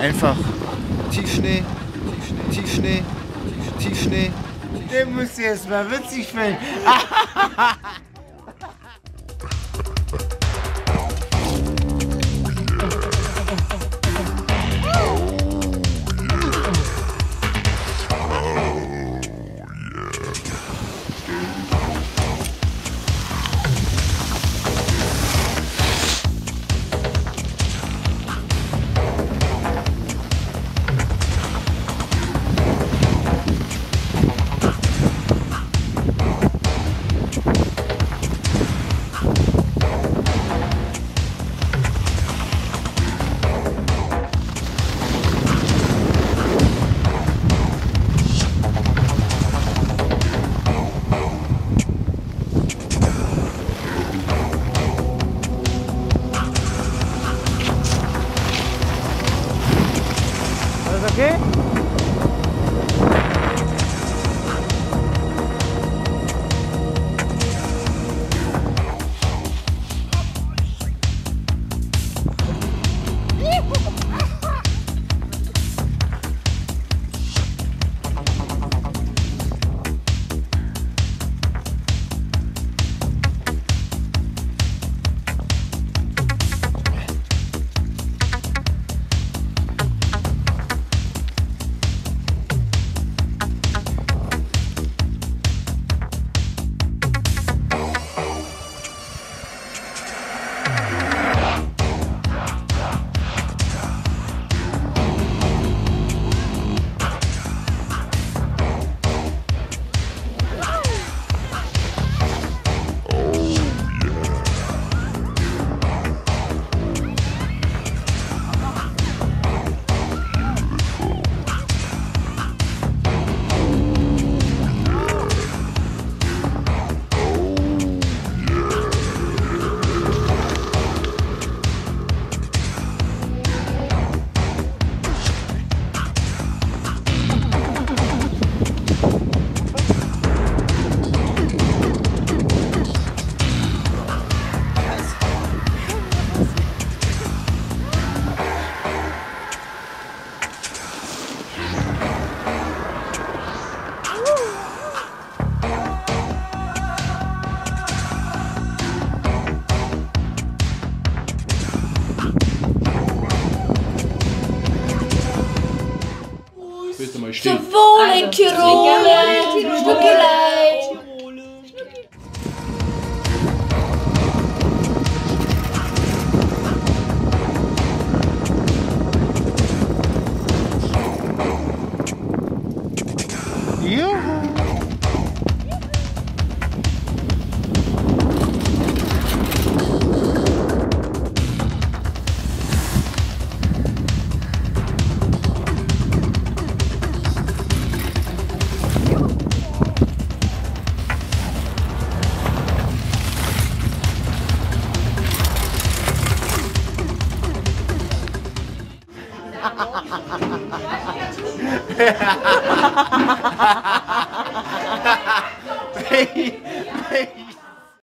Einfach Tiefschnee, Tiefschnee, Tiefschnee. Den müsst ihr jetzt mal witzig finden. okay? Bitte mal Zum stehen. Wohl in Tirol, Schmuckelei. Juhu. ha ha ha